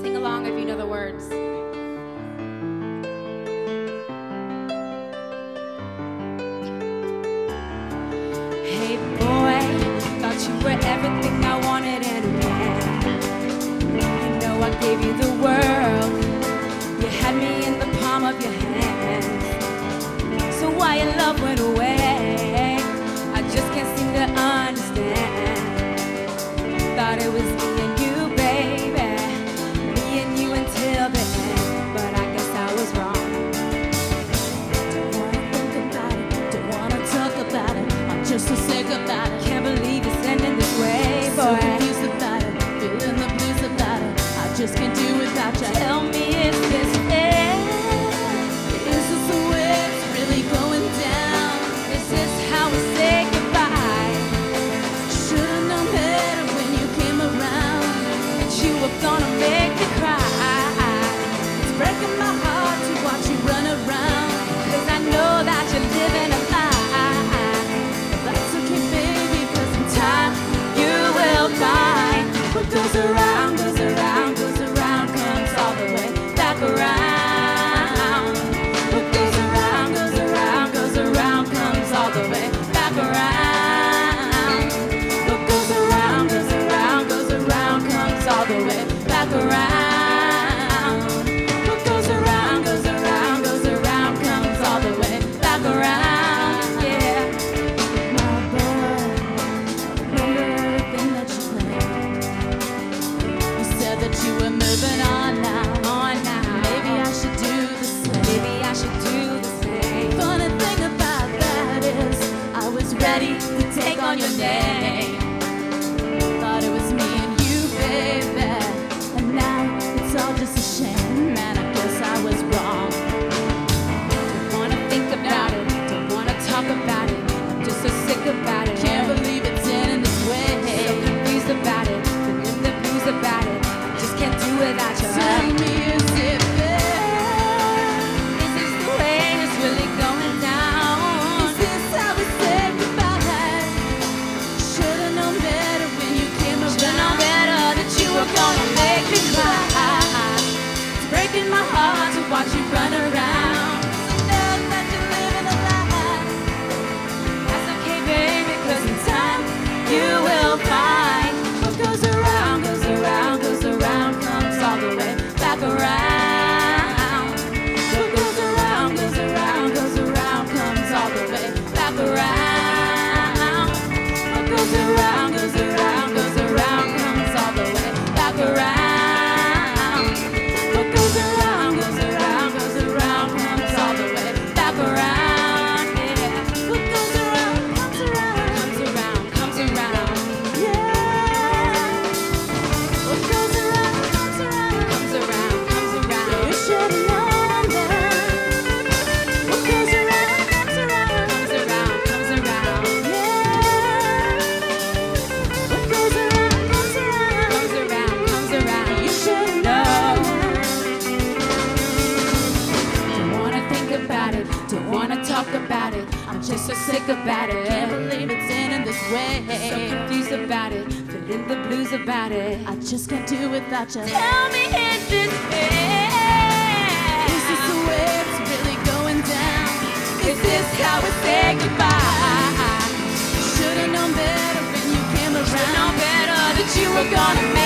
Sing along if you know the words. Hey boy, thought you were everything I wanted and more. You know I gave you the world. You had me in the palm of your hand. So why your love went away? was just so sick about it. Can't believe it's ending this way. So confused about it, feeling the blues about it. I just can't do without you. Tell me, is this it? Is this the way it's really going down? Is this how we say goodbye? Should've known better when you came around. Should've known better that you were gonna.